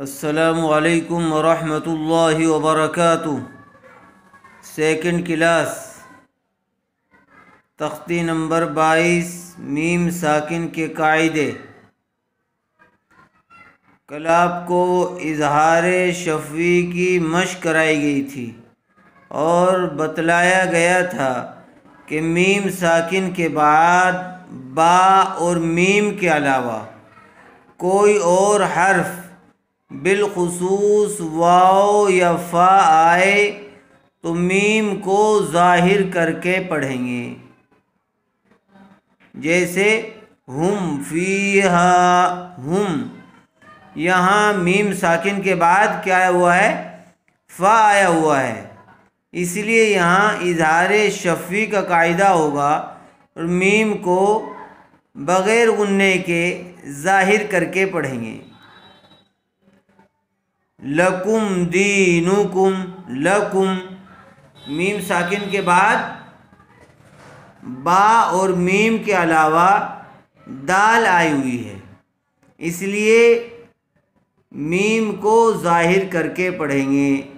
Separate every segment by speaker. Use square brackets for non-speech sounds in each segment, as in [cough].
Speaker 1: असलकम वरहमतुल्लाहि वबरकातुह सेकंड क्लास तख्ती नंबर बाईस, मीम साकिन के कायदे। कल आपको इजहार शफवी की मश कराई गई थी और बतलाया गया था कि मीम साकिन के बाद बा और मीम के अलावा कोई और हर्फ बिलखसूस वाओ या फ़ा आए तो मीम को ज़ाहिर करके पढ़ेंगे। जैसे, हम फीहा, हम। यहाँ मीम साकिन के बाद क्या आया हुआ है? फ़ा आया हुआ है। इसलिए यहाँ इजहार शफ़ी का कायदा होगा और मीम को बग़ैर गुन्ने के ज़ाहिर करके पढ़ेंगे। लकुम दीनुकुम, लकुम, मीम साकिन के बाद, बा और मीम के अलावा दाल आई हुई है। इसलिए मीम को ज़ाहिर करके पढ़ेंगे।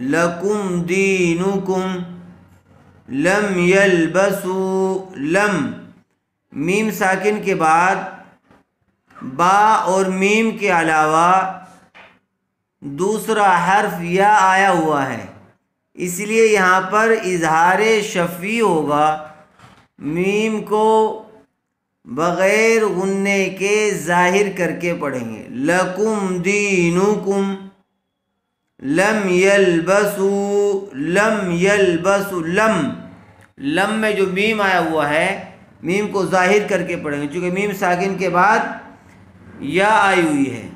Speaker 1: लकुम दीनुकुम, लम यलबसु, लम, मीम साकिन के बाद बा और मीम के अलावा दूसरा हर्फ या आया हुआ है। इसलिए यहाँ पर इजहार शफ़ी होगा। मीम को बग़ैर गुन्ने के ज़ाहिर करके पढ़ेंगे। लकुम दीनुकुम, लम यलबसु लम यलबसु लम। लम में जो मीम आया हुआ है, मीम को ज़ाहिर करके पढ़ेंगे। चूँकि मीम साकिन के बाद या आई हुई है।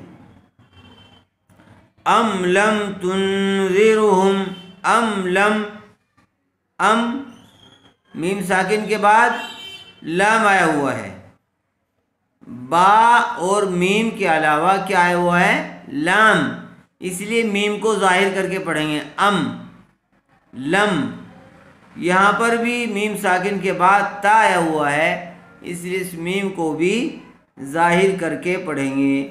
Speaker 1: अम लम तुनजिरहुम, अम लम, अम, मीम साकिन के बाद लम आया हुआ है। बा और मीम के अलावा क्या आया हुआ है? लम। इसलिए मीम को ज़ाहिर करके पढ़ेंगे। अम, लम। यहाँ पर भी मीम साकिन के बाद ता आया हुआ है, इसलिए इस मीम को भी ज़ाहिर करके पढ़ेंगे।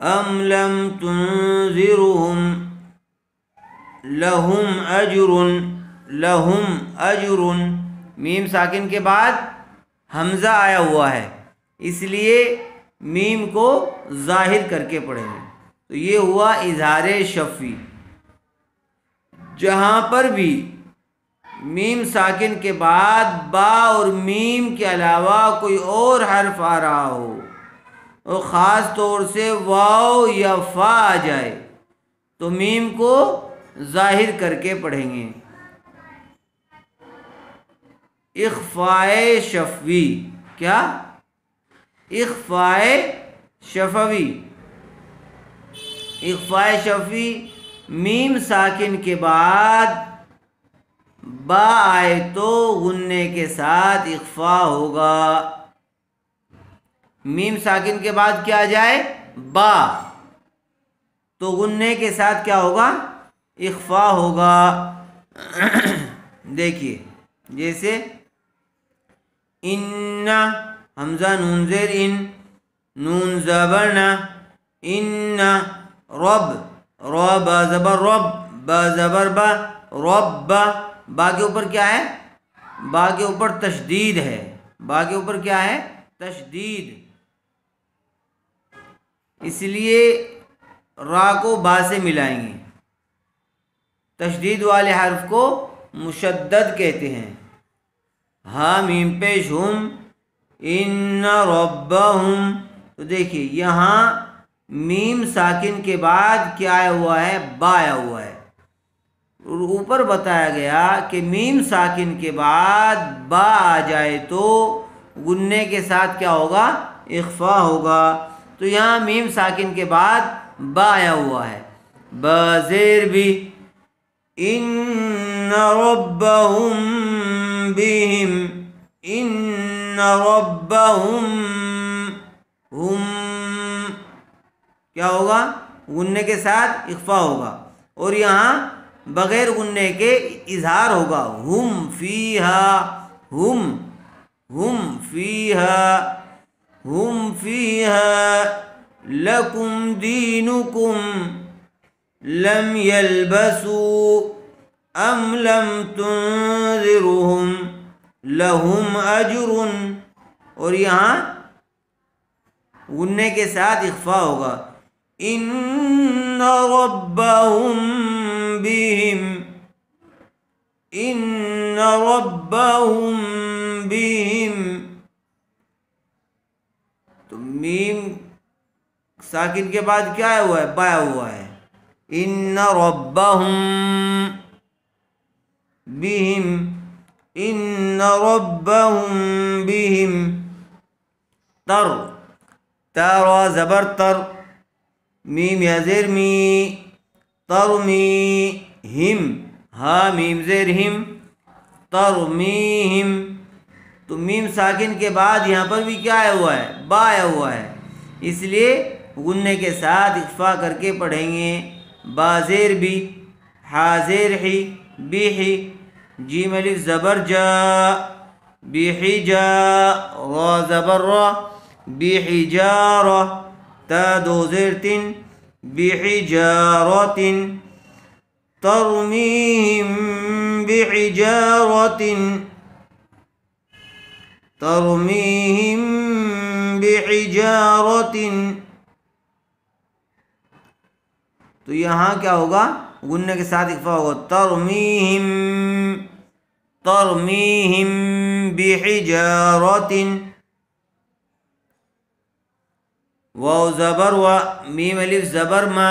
Speaker 1: अम लम तुनजिरुहुम, लहुम अजरुन लहुम अजरुन। मीम साकिन के बाद हमज़ा आया हुआ है। इसलिए मीम को ज़ाहिर करके पढ़ेंगे। तो ये हुआ इजहार शफ़ी जहाँ पर भी मीम साकिन के बाद बा और मीम के अलावा कोई और हर्फ आ रहा हो। और ख़ास तौर से वाओ या फ़ा आ जाए तो मीम को ज़ाहिर करके पढ़ेंगे। इख्फ़ाए शफवी, क्या? इख्फ़ाए शफवी। इख्फ़ाए शफी मीम साकिन के बाद बा आए तो गुन्ने के साथ इख्फा होगा। मीम साकिन के बाद क्या आ जाए? बा। तो गुन्ने के साथ क्या होगा? इख्फा होगा। [clears throat] देखिए, जैसे इन्ना हमजा नून जेर इन, नून जबरना, इन्ना रब रब जबर रब, ब जबर बा, रब बा के ऊपर क्या है? बा के ऊपर तशदीद है। बा के ऊपर क्या है? तशदीद। इसलिए रा को बा से मिलाएँगे। तशदीद वाले हर्फ को मुशद्दद कहते हैं। हा मीम पेश हम इन रब्बहुम तो देखिए, यहाँ मीम साकिन के बाद क्या आया हुआ है? बा आया हुआ है। ऊपर बताया गया कि मीम साकिन के बाद बा आ जाए तो गुन्ने के साथ क्या होगा? इख्फा होगा। तो यहाँ मीम साकिन के बाद बा आया हुआ है। बजेर भी। इन रब्बहुम बिहिम। इन रब्बहुम हुम। क्या होगा? गुन्ने के साथ इख्फा होगा। और यहाँ बग़ैर गुन्ने के इजहार होगा। हुम फ़ी हा हुम हुम फ़ी हा हम फीहा, लकुम दीनुकुम, लम यलबसू, अम लम तुनजिरुहुम लहुम अजरुन। और यहाँ गुन्ने के साथ इख्फा होगा। इन रब्बहुम बिहिम इन रब्बहुम बिहिम तो मीम साकिन के बाद क्या हुआ है? बाया हुआ है। इन रब्बहुम बिहिम। इन रब्बहुम बिहिम। तर। तर ज़बर तर। मीम यज़र मी। तर मी हिम। हा मीम ज़ेर हिम तर मी तो मीम साकिन के बाद यहाँ पर भी क्या आया हुआ है? बा आया हुआ है। इसलिए गुन्ने के साथ इख्फा करके पढ़ेंगे। बाजेर भी हाजिर ही, बी ही जी मलिक ज़बर जा बिही जा ज़बर बिही जा रा, ता दो ज़ेर तिन बिही जा तिन। तरमीहिम बिहिजारतिन तरमीहिम बिहिजारतिन तो यहाँ क्या होगा गुन्ने के साथ इकफा होगा तरमीहिम तरमीहिम बिहिजारतिन वाव ज़बर व मीम अलिफ ज़बर मा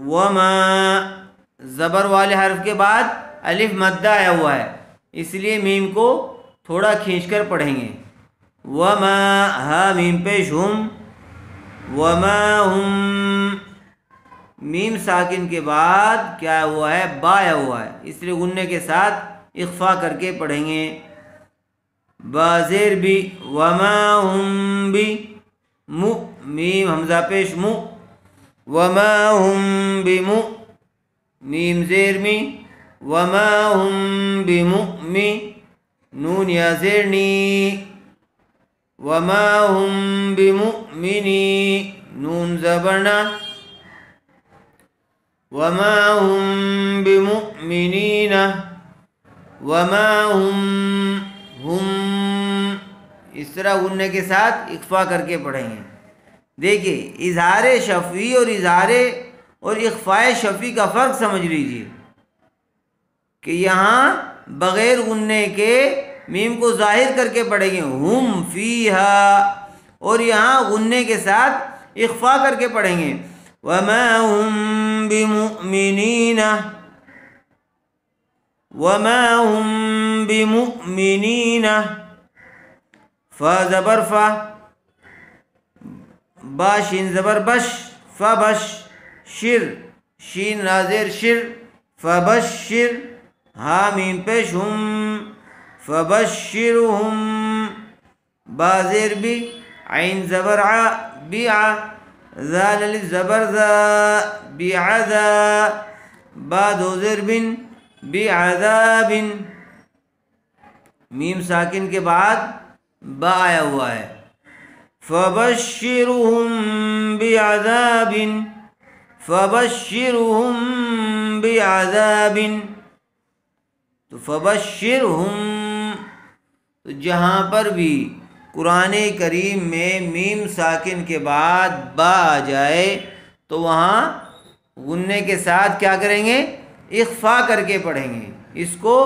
Speaker 1: व ज़बर वाले हर्फ के बाद अलिफ मद्दा आया हुआ है। इसलिए मीम को थोड़ा खींचकर पढ़ेंगे। व हा मीम पेश हम व हम, मीम साकिन के बाद क्या हुआ है? बा आया हुआ है। इसलिए गुन्ने के साथ इख्फा करके पढ़ेंगे। बाजेर भी, वमा हम भी, मु, मीम हमजा पेश, मु वमा हम बिमु, मीम जेर मी, वमा हम बिमु मी, नून या जेर नी, वमा हम बिमुमिनी नून जबरना, वमा हम बिमुमिनीना वमा हम हम, इस तरह उन्ने के साथ इख्फा करके पढ़ेंगे। देखिए, इजहार शफ़ी और इजहार और इख्फाए शफ़ी का फ़र्क समझ लीजिए कि यहाँ बग़ैर उन्ने के मीम को ज़ाहिर करके पढ़ेंगे हम फ़ी और यहाँ गुन्ने के साथ इख्फा करके पढ़ेंगे वमा हम बिमुमिनीना, वमा हम बिमुमिनीना फ। फ़ा बा शीन ज़बर बश फ बश शिर शीन नाजिर शिर फ बश शिर हा मीम पेश हम फ बश शिर हम बाजिर भी आइन ज़बर आ बी आ ज़ाल ज़बर ज़ा बी आज़ा बा दोज़र बिन बी आज़ाबिन मीम साकिन के बाद बा आया हुआ है फबशिरुहुम बिअज़ाबिन फबशिरुहुम बिअज़ाबिन तो फबशिरहुम तो जहाँ पर भी कुरान करीम में मीम साकिन के बाद बा आ जाए तो वहाँ गुन्ने के साथ क्या करेंगे इख्फा करके पढ़ेंगे इसको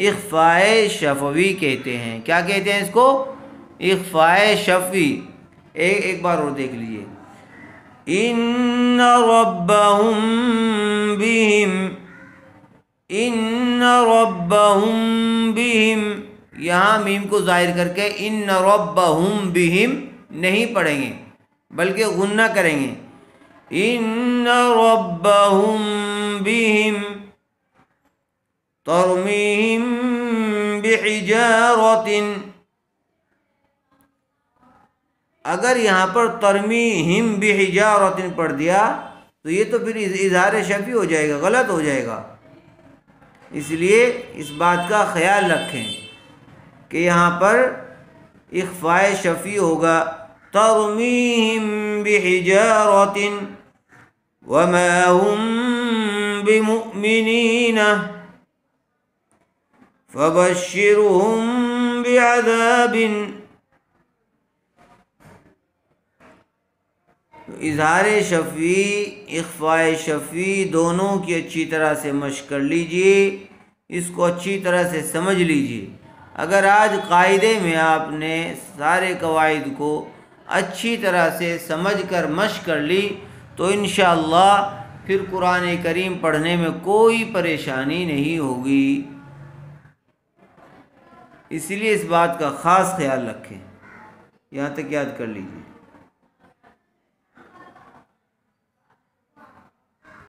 Speaker 1: इख्फाए शफवी कहते हैं क्या कहते हैं इसको इख्फाए शफी एक एक बार और देख लीजिए। इन रब्बहुम बिहिम इन रब्बहुम बिहिम। यहाँ मीम को ज़ाहिर करके इन रब्बहुम बिहिम नहीं पढ़ेंगे, बल्कि गुन्ना करेंगे। इन रब्बहुम बिहिम, तरमीहिम बिहिजारतिन। अगर यहाँ पर तरमी हिम बिहिजारतिन पढ़ दिया तो ये तो फिर इजहार शफी हो जाएगा, गलत हो जाएगा। इसलिए इस बात का ख्याल रखें कि यहाँ पर इख्फा शफ़ी होगा तरमीम बिहिजारतिन वमा हम बिमुमिनीन इजहार शफ़ी इख्फा शफ़ी दोनों की अच्छी तरह से मश कर लीजिए, इसको अच्छी तरह से समझ लीजिए। अगर आज कायदे में आपने सारे कवायद को अच्छी तरह से समझ कर मश कर ली तो इन फिर कुरान करीम पढ़ने में कोई परेशानी नहीं होगी। इसलिए इस बात का ख़ास ख्याल रखें। यहाँ तक याद कर लीजिए।